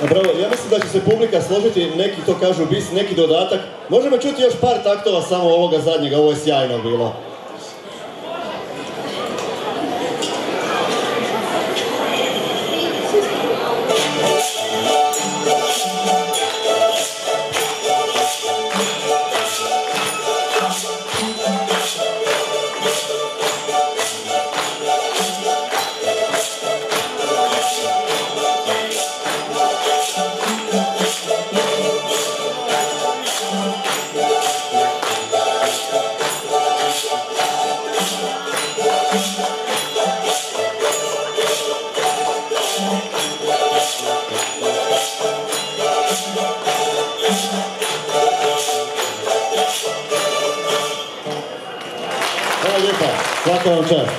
Bravo, ja mislim da će se publika složiti, neki to kažu bis, neki dodatak. Možemo čuti još par taktova samo ovoga zadnjega, ovo je sjajno bilo. Vam čast.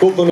Kulturno